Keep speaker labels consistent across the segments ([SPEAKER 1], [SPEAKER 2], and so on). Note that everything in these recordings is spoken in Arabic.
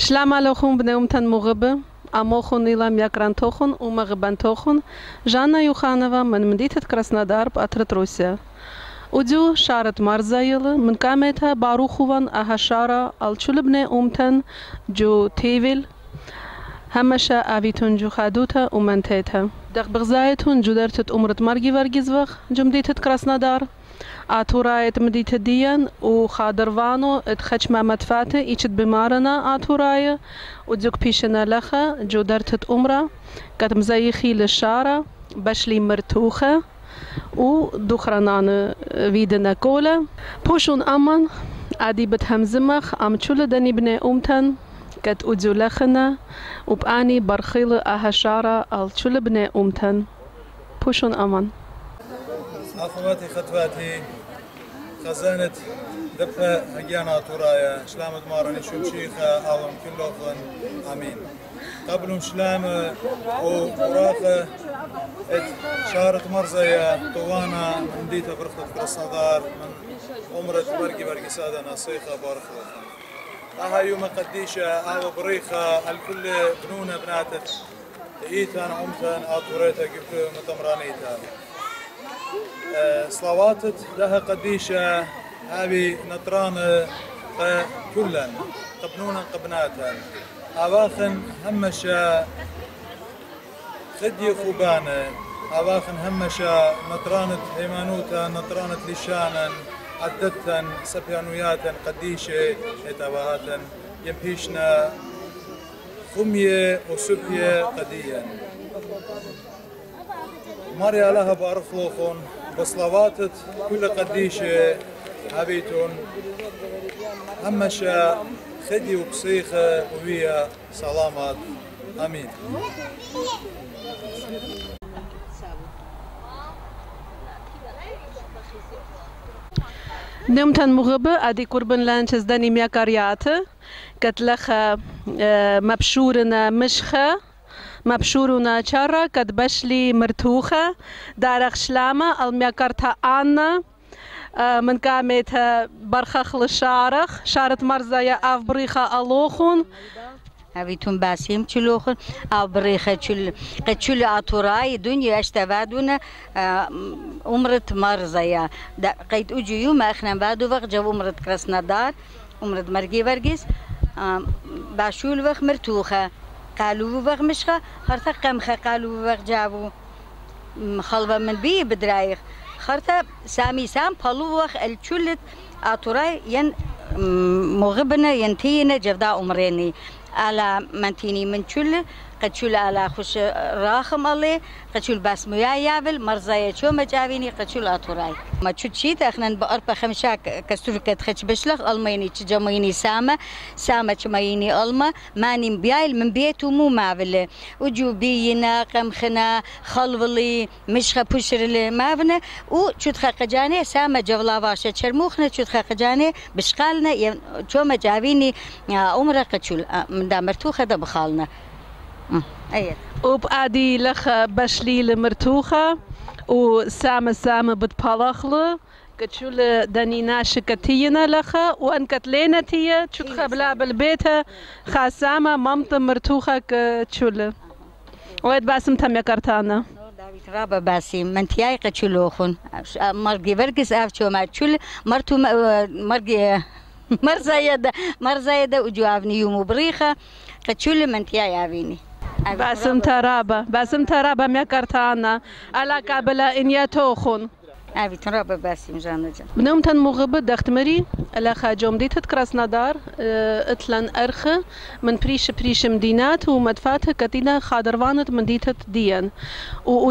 [SPEAKER 1] Շլամալոխուն բնեումթան մուղըբը, ամոխուն իլամ յակրանթոխուն ու մղբանթոխուն, Ժաննա Յուխանова մնմդիթըտ Կրասնոդար Պատրտրոսիա։ Ուդյու շարըտ մարզայելը մնկամեթա բարուխուվան ահաշարա ալչուլբնե ումթան ջու թիվիլ համաշա ավիթուն ջու խադութա ու մնթեթա։ Դեղ բղզայթուն ջուդերթըտ ումրտ մարգիվարգիզվախ ջմդիթըտ Կրասնոդար کراسنادار آتورايت مديت ديان وخادروانو اتخش ما مدفاتة ايشت بمارنا آتورايا ودزوك بيشنا لخا جو درتت أمرا قد مزيخي للشارة بشلي مرتوخة ودخرنان فيدنا كولا بوشون أمان عادي بتهمزمخ أم تشول دني بني أمتن قد أدزو لخنا وبأني برخيل أهشارة أل تشول بني أمتن بوشون أمان
[SPEAKER 2] أخواتي خطواتي. خزانة دفة هجانا ترايا شلامة مارني شو شيخة أولم كلهم أمين. قبل شلام وراخة إت شارة مرزية طوانا مديتة برخة كرسنادار من عمرة برقي برقي سادة نصيخة بارخة أها يوم قديشة أها بريخة الكل بنونة بناتك. إيتان عمتان آطوريتا قبل متمرانيتا صلواتت لها قديشة هذه نطران كلا قبنونا قبناتا. أواخن همشا خدي خوبانا. أواخن همشا نطرانت هيمانوتا نطرانت لشانا عدتا سبيانوياتا قديشة اتواهاتا يمهيشنا خمية وسبية قديا ماريا لها بارفلوخون بصلواتت كل قديشة هبيتون همشا خدي وبصيخة وهي سلامات. آمين.
[SPEAKER 1] نمتن مغبة أدي قربن لانشز داني ميكاريات قد لخا مبشورنا مشخة. مبشورنا چارا قد بشلي مرتوخة دارخ شلامة الميكارتا آنا من قامت برخخ للشارخ شارت مرزايا أف بريخة ألوخون
[SPEAKER 3] هاويتون باسيم تشلوخن او بريخة تشل قتشل اتوراي دنيا اشتبادونا عمرت مرزايا قيد اجو يوم اخنا بعدو وقت جو عمرت كرسنادار عمرت مرقي ورقس باشول وقت مرتوخة قالوا وقت مشخة هرتا قمخة قالوا وقت جابو. خلوة من بي بدرايخ خرتا سامي سام بلوخ الچولت اتوراي ين مغبنا ينتينا جفدا عمريني. على منتيني من چول قەچول ئالا خوش ڕاخمەڵێ قەچول باسمویا یاول مەرزایە چۆ مەجاوینی قەچول ئاتوڕای مەچوت چی؟ تەخنەن بە ئەرپە خەمشا کەسوورکەت خەچ بشلق ئەڵمەینی چ جەمەینی سامە سامە چمەینی ئەڵمە. مانیم بیایل من بێت و مو ماولێ. وجوبیینە قەمخنا خەڵوڵی مشخە پوشرلێ ماونە. و چوت خەقەجانێ سامە جەڵاواشە چرموخنە چوت خەقەجانێ بشقالنە چۆ مەجاوینی ئەومرە قەچول مندا مەرتوخەدە بخاڵنە.
[SPEAKER 1] أيه وبأدي لخ بشليل مرتوخة وسامة سامة بتبالخلة كتشول دانينا شكتينا لخا وأن كتلينا تيا تشوت بلا بالبيت خاسامة مامت مرتوخة كتشول. ويد باسم تم يكرتانا
[SPEAKER 3] رابا باسي من تياي قتشلوخن مرقي برقس أف شو ما تشول. مرتو مرقي مرزايدة مرزايدة وجوابني يوم بريخة. قتشول من تياي أفيني.
[SPEAKER 1] باسم ترابا باسم ترابا ميكرتانا على قبل إن يتوخون
[SPEAKER 3] أبي ترابا باسم جانا جان
[SPEAKER 1] بنوم تن مغبة دخت مري على خاجوم دي تتكرس نادار اتلان أرخ من بريش بريش مدينات ومدفات كتينا خادروانت من ديتت ديان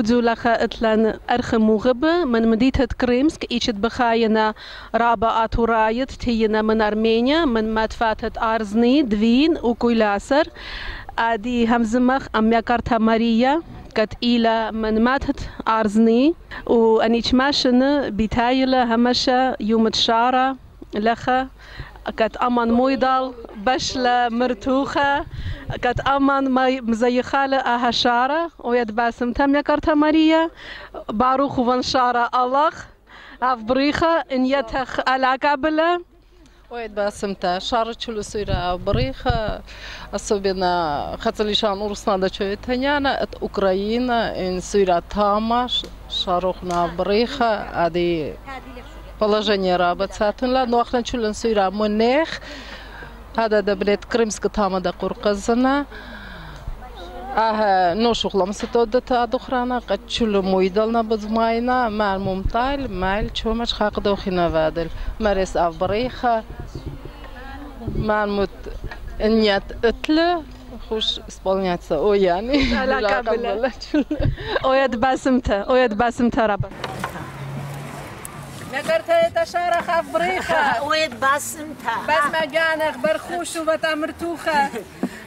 [SPEAKER 1] لخا اتلان أرخ مغبة من مديتت كريمسك إيشت بخاينا رابا آتورايت تينا من أرمينيا من مدفاتت أرزني دوين وكويلاسر ادي همزمخ ام يكارتا ماريا كت إلى من ماتت أرزني وأني تماشن بتايلة همشة يوم تشارة لخا كت أمان مويدال بشلة مرتوخة كت أمان مزيخالة أهشارة ويد باسم تم يكارتا ماريا باروخ وانشارة الله أف بريخة إن يتخ Ой, да,
[SPEAKER 4] сымта. Шары чулы сыра брыха, особенно хацалишан урсна да чови таняна, это Украина, ин сыра тама, шарохна брыха, ади положение раба цатунла, но ахна чулын сыра мунех, ада да блет крымска тама да курказана, اه نوشو غلمس تود تا دخرانا قد شلو مويدلنا بزماينا مع الممطال مع الشومش خاق دوخينا فادل مريس افبريخة مع المت نيات اتلة خوش اسبولنيات او يعني
[SPEAKER 1] لا قبل اويد باسمتا اويد باسمتا ربا
[SPEAKER 4] نقرت تشارة خاف بريخة
[SPEAKER 5] اويد باسمتا
[SPEAKER 4] بس ما جانخ برخوش وبتامرتوخة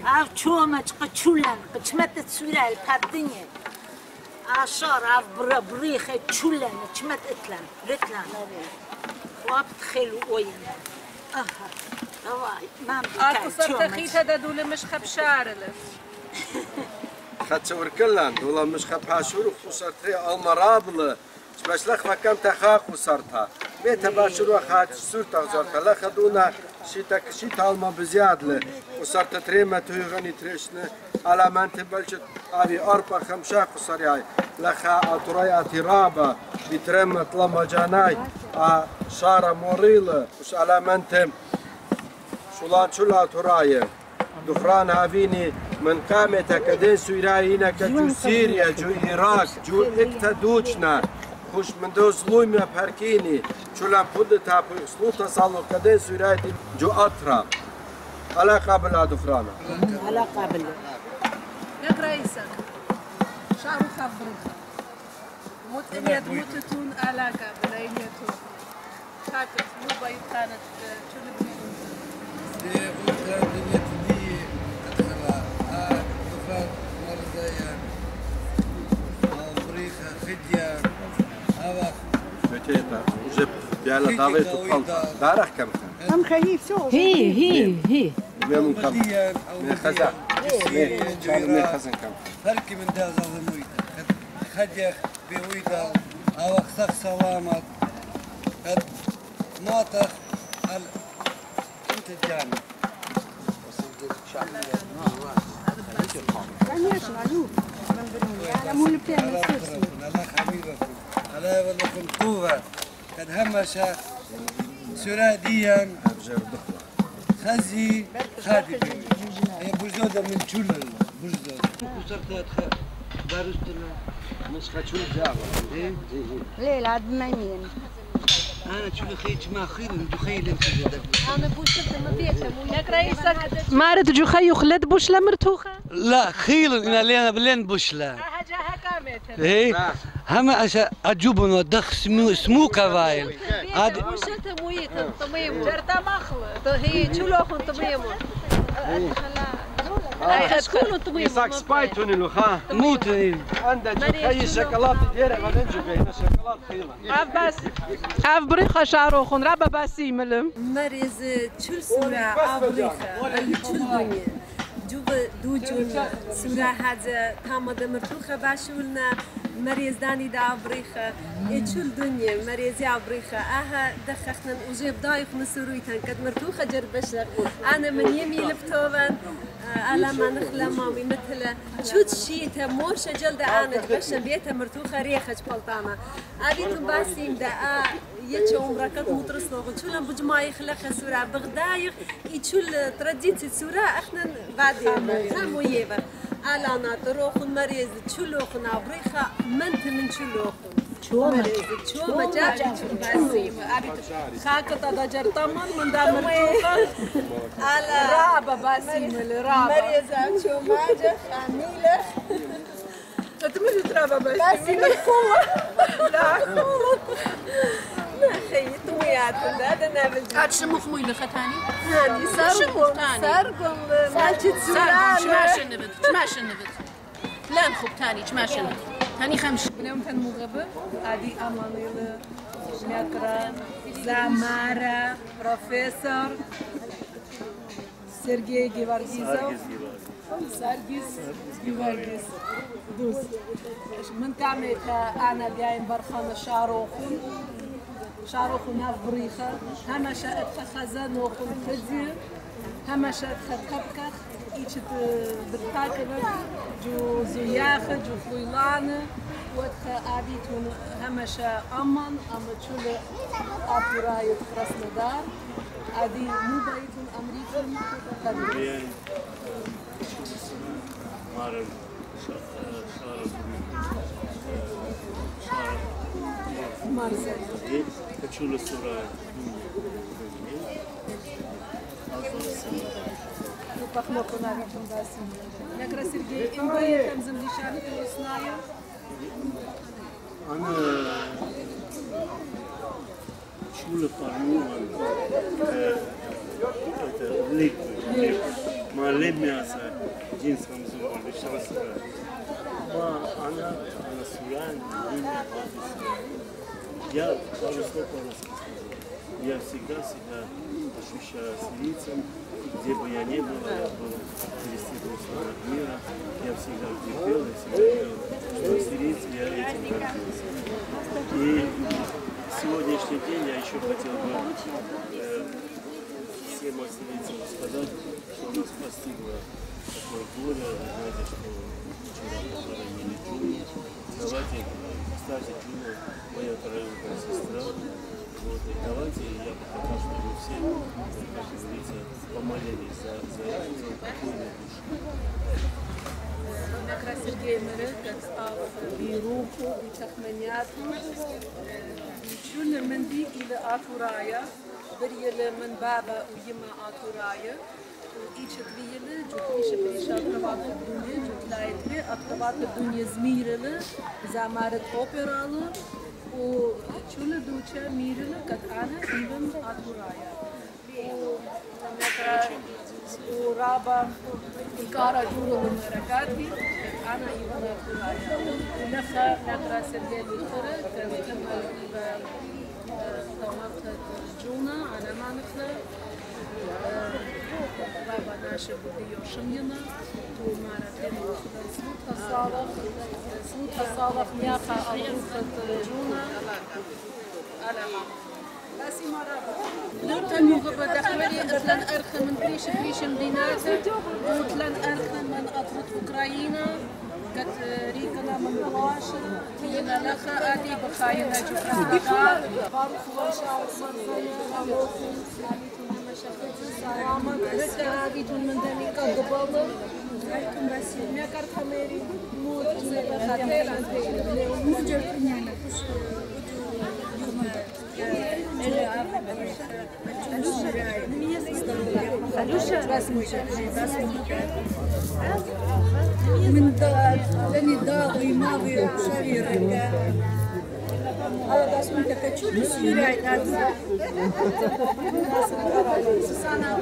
[SPEAKER 5] ав чомач кычулан چمت цурал паддине ашар ав бра брихе чулан чмат этлан ретлан خواب خیلی اوین آها
[SPEAKER 4] давай
[SPEAKER 5] мам
[SPEAKER 4] бикай
[SPEAKER 5] чомач
[SPEAKER 4] خيتا دادول مش خب
[SPEAKER 6] خد خاتشور كلان دولا مش خب حاشور خسرتي المرابل باش لخ مكان تخا خسرتها بيتها باشور وخات سورتا زرتا خدونه. شیت شیتا ما بزیادله و سر تتریم توی غنی ترشنه علامت بلشت آبی آرپا خمشه قصریای لخا اترای اترابا بیترم مجانای، جانای شارا موریل وش علامت شلان شلا اترای دخران هاوینی من قامت کدن سویرای اینا که جو سیریا جو عراق جو اکتا دوچنا خوش من دو ظلوم يا باركيني شلان بود تا سلوطة صالو كدين سويرايتي جو أطرا على قابل دخرانا
[SPEAKER 5] على قابل
[SPEAKER 4] يا رئيسك شعره خاف بريخة موت انيت موتتون علاقة بلاينيتون خاكت مو بايد كانت شو
[SPEAKER 6] بكيتا جب بيالا داريت وخلطة دارح كم
[SPEAKER 5] هي هي هي
[SPEAKER 6] من كم من خزان من خزان كم
[SPEAKER 7] فرقي من دا ظلمويتا خديخ بويدا أو اخسخ سلامت قد ناطخ انت الجامع الله حبيبكم الله يولكم قوة قد همش سراديا. خزي خادم. هي بجودة من جلل بجودة وصرت دارستنا
[SPEAKER 6] مش خدشون جاوا
[SPEAKER 3] ليل عاد منين؟
[SPEAKER 7] أنا شو خيت ما خير دخيل أنت
[SPEAKER 4] يا رئيسك
[SPEAKER 1] مارد جو خيو خلد بوش لمرتوخة؟
[SPEAKER 7] لا خيل إنا لينا بلين بوشلا
[SPEAKER 4] حاجة هكامت
[SPEAKER 7] إيه. هم أشا أجوبنا دخ سمو كوايل عاد
[SPEAKER 4] وشلت مويت طميم جرتا مخلة هي شو لوخن طميم اي اشكون طميم
[SPEAKER 6] يساك سبايتون له ها
[SPEAKER 7] موت إيه.
[SPEAKER 6] عندك خي الشوكولاتة ديرها ما ننجو بينا شوكولاتة خيلة
[SPEAKER 1] اف بس اف بريخة شعروخن ربا باسي ملم
[SPEAKER 4] مريز تشل سورة هذا مريز داني دا أبريخة تشل دنيا مريز يا أبريخة أها دخخنا وجيب دايخ نسرويتان قد مرتوخة جربشة أنا من يمي لفتوفن على ما نخلى مامي مثل شوت شيتا موشة جلدة أنا جبشة بيتا مرتوخة ريخة بلطانة أبيتم باسيم دا آه يتش عمرك مطرس نوغن شو لم بجماعي خلقها سورة بغدايق يتشول ترديت سورة إحنا بعدين هم ويبا على ناطروخن مريز تشلوخن عبريخة منت من تشلوخن مريز شو ما جاب تشل باسيم خاكتا دا جرطمان من دا مرتوخة على رابا باسيم الرابا مريز شو ما جا خاميلة تمشي ترابا باسيم القوة لا قوة خي طويات هذا نعمل
[SPEAKER 8] هاد شمو خوي لختاني
[SPEAKER 4] هاني سرقم سرقم مالتي
[SPEAKER 8] شماش
[SPEAKER 4] تسوران
[SPEAKER 8] النبت شماش النبت. لا نخب تاني شماش النبت. تاني خمش.
[SPEAKER 4] بنام كان مغبى هذه أمانيل ميكرا زامارا بروفيسور سيرجي جيفارجيزوف سارجيس جيفارجيس دوس من تعمل أنا جاي برخان شاروخون.
[SPEAKER 1] شارخ نافريخة هما شاءت خزان وخل خزير هما شاءت خكبكخ إيشت برتاكنا جو زياخ جو خويلان. وتخ آبيتون هما شاء أمان أما تشول أطراية خرسندار أدي مو بايتون أمريكا
[SPEAKER 9] Şarap Kaçula
[SPEAKER 1] Suray. Пахмоку навіть дасть. Якраз Сергій Імбає там земліщан, хто знає.
[SPEAKER 9] Ана чула парну, э, это лип, лип. Ма лип мяса джинсом зуба, лишала сыра. Она, она суран я сколько раз я всегда всегда ощущаю сирийцем где бы я ни был, я был через странах мира, я всегда где пел, я всегда пел, что сирийцы, я этим гордился. И сегодняшний день я еще хотел бы э, всем ассирийцам сказать, что нас постигло такое горе, вы знаете, что вчера похоронили Джуну. Давайте, Стасик, Лина, моя троюродная сестра. Вот, и давайте я пока что вы все, как говорится, помолились за, за эту покойную душу.
[SPEAKER 1] Накрая Сергея и стал Бируку, Битахманят, Чуна Менди или Атурая, Берьеле Менбаба Уима Атурая. и четвиели, чутише перешатноват дуни, чутлаетли, атковат дуни змирили, замарит опералы, у чули дуча мирили, кат ана ивен адурая. У раба Икара Джурова Маракати, Ана Ивана Адурая. У Леха Лехра Сергея Виктора, Кравитамал Ивана Джуна, Анаманхна, ما نخلا بابا ناشا بديو شمينا ومارا تيمو سلوطة صالح سلوطة صالح مياخا أغرفة جونا على ما باسي مرة نوتن يغبى دخمري أتلن أرخ من بريش بريش مدينات وتلن أرخ من أطرد أوكراينا قد ريكنا من بلاش تينا لخا آتي بخاينا جفرنا بارك وشاء سلامة ركا Ама վերջերավիտուն մնդենիկա գբալը այդքան բասի միակարտամերի մուտը հատեր անդեյը մուջեր քնյանը Алюша,
[SPEAKER 5] Мендал, Леонидал, Имавы, Шавирага. Arada sonra kaçıyoruz yüreğlerden. Susana.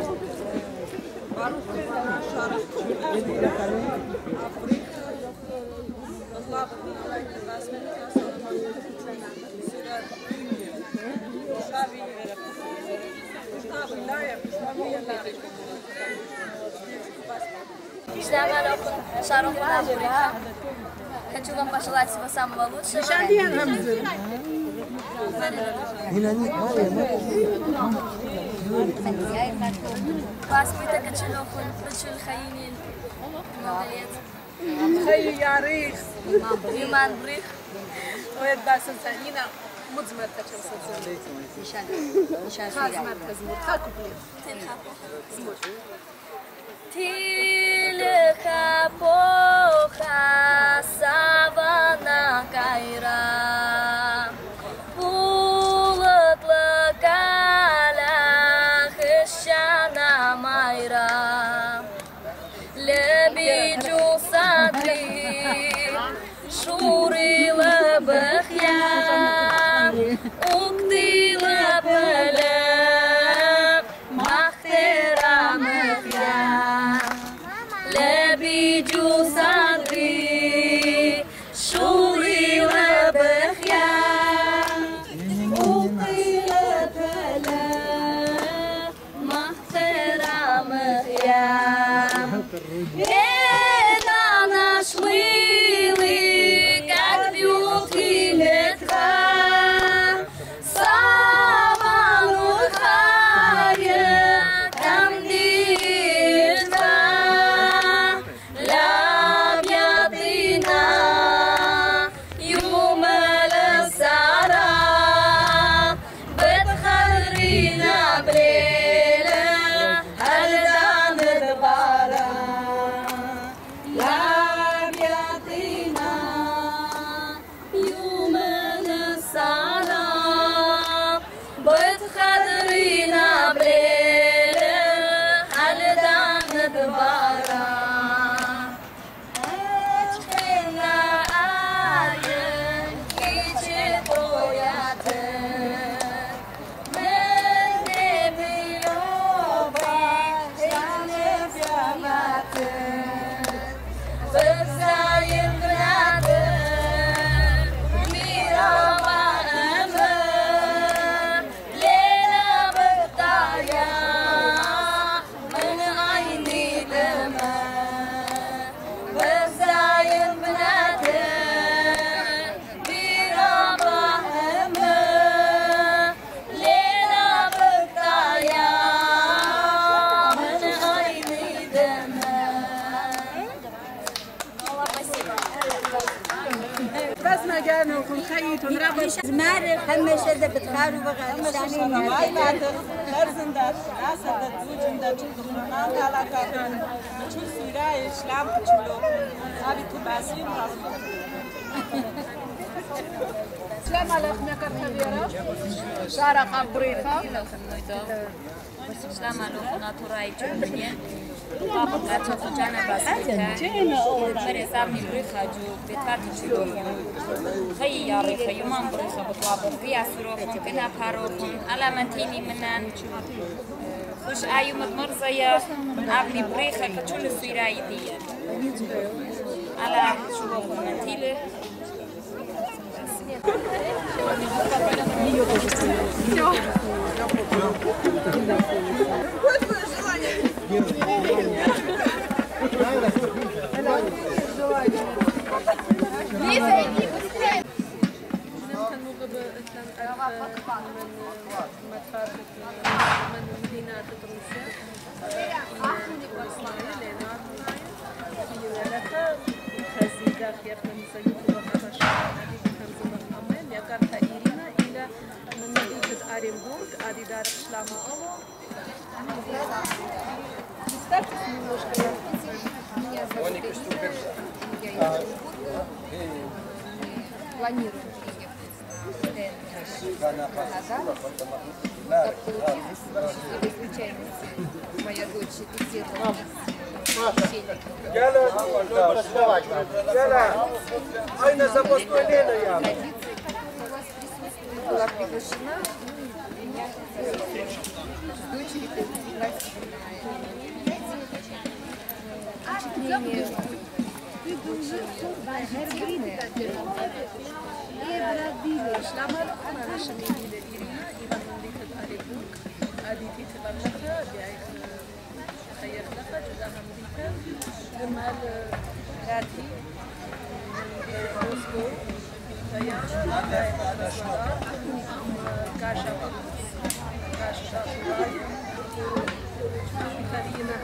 [SPEAKER 1] Слава Року, Шару Африка.
[SPEAKER 3] Хочу вам пожелать всего самого лучшего. هنا وعصبيتها كتشل اخويا كتشل خيني
[SPEAKER 1] خيي يا
[SPEAKER 3] ريخ يما بريخ
[SPEAKER 1] ويد باسم ثانينا مزمر كتشل نشان نشان خازمر كزمر خاكو
[SPEAKER 10] بلي
[SPEAKER 8] تنخافو زمر تيل خافو خاسا قبريخة
[SPEAKER 11] سلام عليكم ناتوراي جونيا بابا قاتو خجانا باسكتا بري سامي بريخا جو بتاتي چلو خي يا ريخا يمان بريخا بطلابو فيا سروخون كنا باروخون على منتيني منان خوش ايومت مرزايا ابني بريخا كتشول سويراي ديا على شلوخون منتيلي
[SPEAKER 8] Лиза, иди быстрее!
[SPEAKER 1] من مدينة روسيا خزيدة خير من удар шлама. Представьтесь немножко,
[SPEAKER 12] меня зовут Элиза, я планирую как получилось, по случайности, моя дочь инфицирована
[SPEAKER 6] Айна, за посту Елена я.
[SPEAKER 12] Традиция, была приглашена
[SPEAKER 1] Kaşa, Kaşa, Kaşa,
[SPEAKER 12] Карина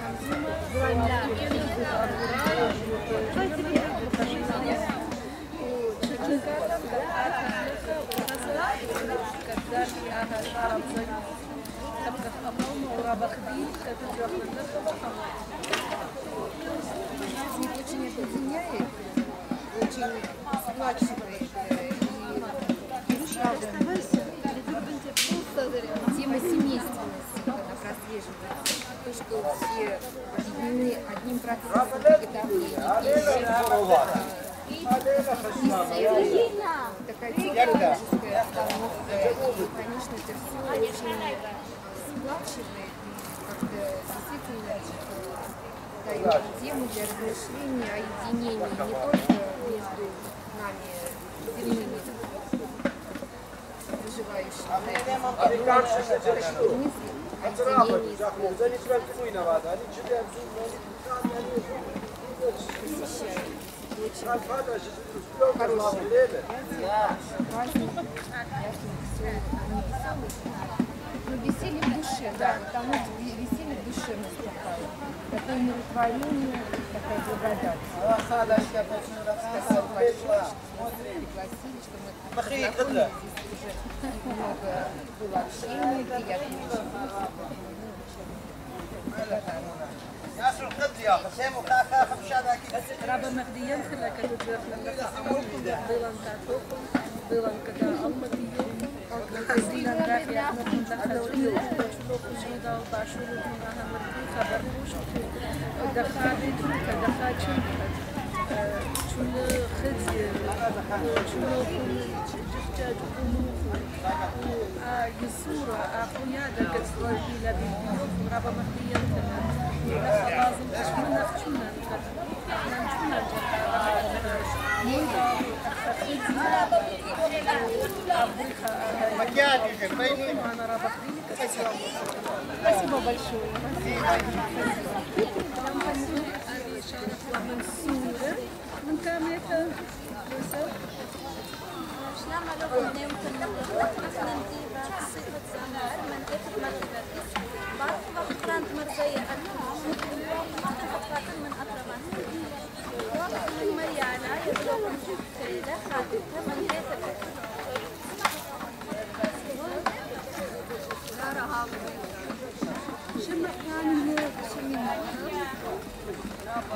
[SPEAKER 12] Очень объединяет, очень сплачивает. Что все объединены одним процессом приготовления пищи, такая теплая дружеская обстановка. И, конечно, это все очень сплачивает как-то действительно дает тему для размышления о единении не только между нами, земными проживающими на этой ну, веселье в душе, да, потому что веселье в душе наступает. Такое умиротворение, такая благодарность. Спасибо большое, что пригласили, что мы познакомились. Здесь уже много было общения, приятные
[SPEAKER 1] Раба Мехдиен хилека дудвер лемлека билан татоку, билан قصورة أخويا هذا قصورة إلى بالبيوت ورابا مخلية مثلا لازم تشمنا فتشمنا إحنا نشمنا الجرحى أبوي Спасибо большое. منصورة من كام هيك
[SPEAKER 11] شلام عليكم يمكن نحن ندير صيغة زمان من إخت مرتبة بعد وقت كانت مرزية ما تفقط من أطرمان وقت من مريانا يبلغ من خادمة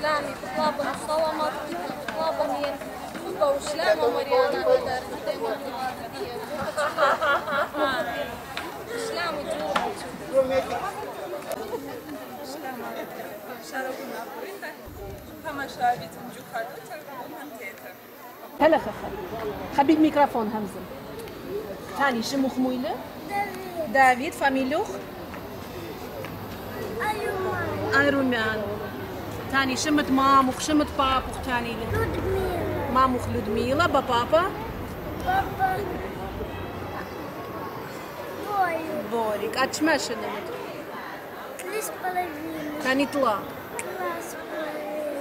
[SPEAKER 13] إسلامي بطلابهم صومت بطلابهم هي سوبا وإسلام ومريانا قدر مدينة مغادرية إسلام جوبي إسلام شاربنا أخرين كما شابت نجوخة
[SPEAKER 1] هلا خخ خبي الميكروفون همزة ثاني شو مخمولة دافيد فاميلوخ أيوة أرومان تاني شمت مامو شمت بابو تاني لودميلا مامو لودميلا بابا
[SPEAKER 14] بابا дворик.
[SPEAKER 1] А чьма ще
[SPEAKER 14] не буде? Три
[SPEAKER 1] з половиною.
[SPEAKER 14] Та не тла.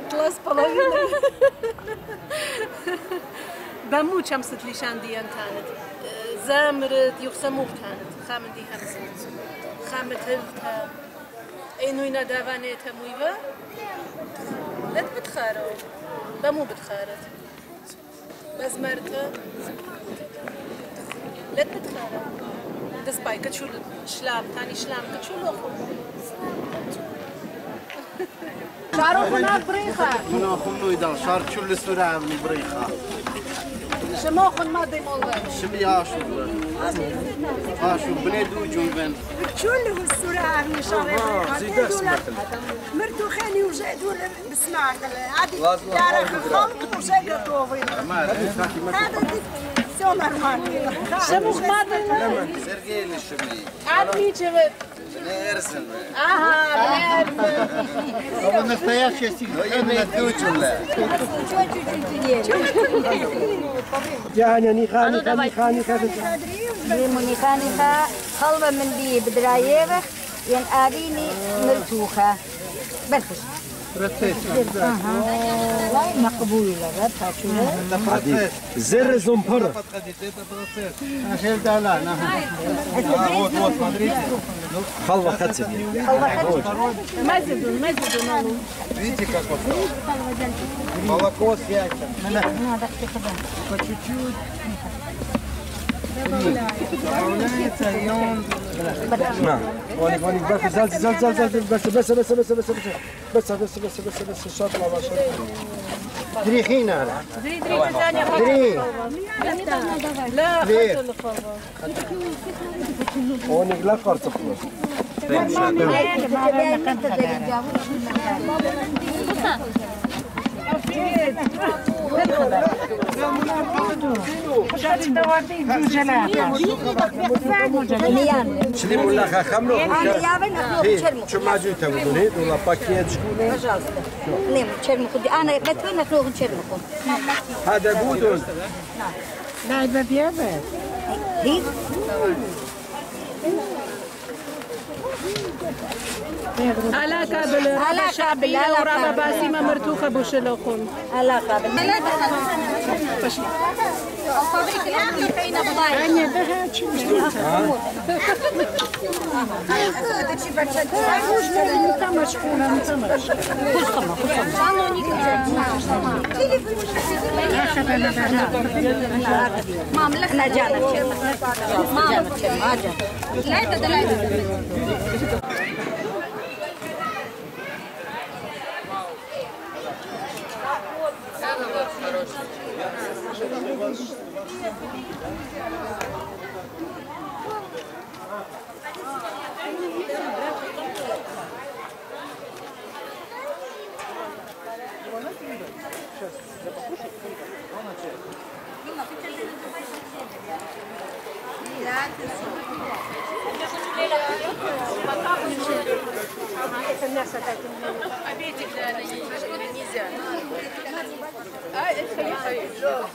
[SPEAKER 1] Тла з половиною. بمو شمس تليشان ديان كانت زامرت يخسمو كانت خامن دي همسة خامت هلتها إنو إنا دافانيتها مويبا لا بتخارو بمو بتخارت بس مرتها لا بتخارو دس باي كتشو شلام تاني شلام كتشو لوخو شعرو هناك بريخة
[SPEAKER 15] هنا خمو يدال شار كل سورة من بريخة شماخ الماضي مولاي شبيا شغل اشو
[SPEAKER 8] بنادو جنبان تولو السرعه
[SPEAKER 15] من شهر
[SPEAKER 8] مرتو خاني وجادو بسمع عادي تعرف خلط وجا
[SPEAKER 15] طوبي
[SPEAKER 8] هذا سومر ماركي
[SPEAKER 1] شموخ
[SPEAKER 15] ماضي سرقين الشمي
[SPEAKER 1] عاد ميتشبت
[SPEAKER 15] ارسم
[SPEAKER 1] آها
[SPEAKER 15] هو настоящий استجمام من الزوج ولا
[SPEAKER 6] يعني نيخاني خاني خاني خاني
[SPEAKER 3] خاني. خاني خلوة من بي بدرايبخ ين آريني مرتوخة. بلخش والله مقبولة غير حديث
[SPEAKER 6] زر زنبرة خلوة خدت
[SPEAKER 1] مزد مزد
[SPEAKER 6] Видите, как вот молоко с яйцами. По чуть-чуть. نعم ولك ولك بس زلت زلت زلت زلت بس بس بس بس بس بس بس بس بس بس بس بس بس شاطر
[SPEAKER 15] دري خينا
[SPEAKER 1] دري دري ثانية
[SPEAKER 15] دري
[SPEAKER 1] لا
[SPEAKER 6] ونك لا قرص خلاص
[SPEAKER 2] ما ما ما ما
[SPEAKER 3] ما ما ما ما ما سليم ولا خا خملو
[SPEAKER 2] شو ما جيت تقولوني ولا باكيت شكون
[SPEAKER 3] بجازة نعم تشرمك أنا قلت لنا نخلوه نشرمكم
[SPEAKER 2] هذا
[SPEAKER 3] جودون لا يبقى بيابه
[SPEAKER 1] على قابل
[SPEAKER 3] على
[SPEAKER 1] شعبية وربا باسمة مرتوخة ما
[SPEAKER 3] الا قبل
[SPEAKER 13] مام
[SPEAKER 3] لحنا جانا Сейчас я покушаю, он отец.
[SPEAKER 13] Дима, ты
[SPEAKER 3] тебя
[SPEAKER 16] не забываешь
[SPEAKER 1] Да, ты Это мясо дать Обедик, наверное, нельзя. ميزان هاي الخليفه